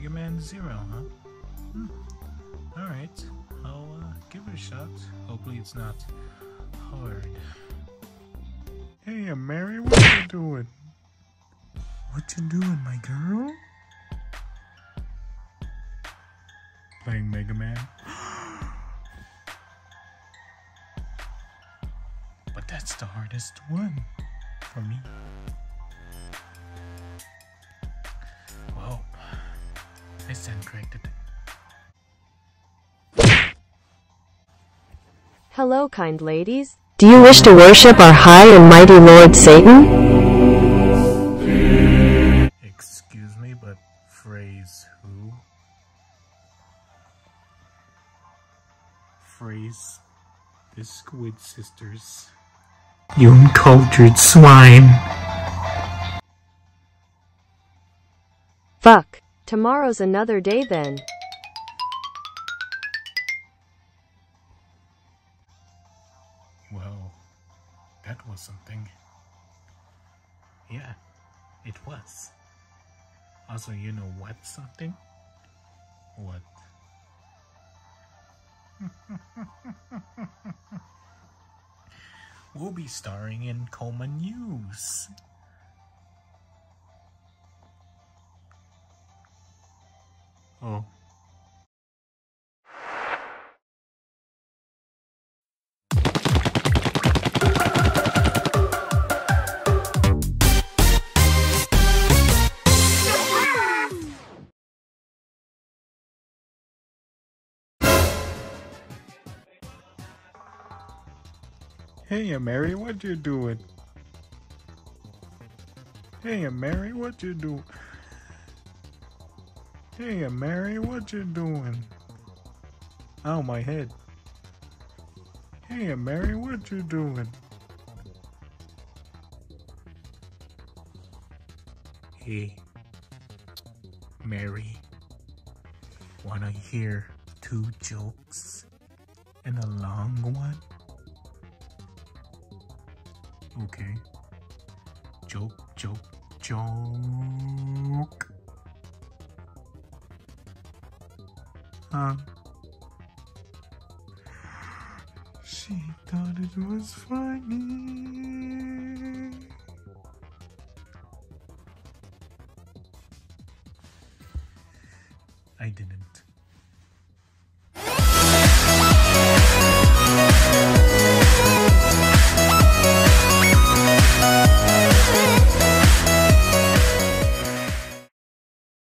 Mega Man Zero, huh? Hmm. Alright, I'll uh, give it a shot. Hopefully it's not hard. Hey, Mary, what you doing? What you doing, my girl? Playing Mega Man. but that's the hardest one for me. I stand corrected. Hello, kind ladies. Do you wish to worship our high and mighty Lord Satan? Excuse me, but phrase who? Phrase the Squid Sisters. You uncultured swine! Fuck. Tomorrow's another day then. Well, that was something. Yeah, it was. Also, you know what something? What? we'll be starring in Coma News. Oh. Hey, Mary, what you doing? Hey, Mary, what you doing? Hey, Mary, what you doing? Ow, my head. Hey, Mary, what you doing? Hey, Mary, wanna hear two jokes and a long one? Okay. Joke, joke, joke. Huh? She thought it was funny. I didn't.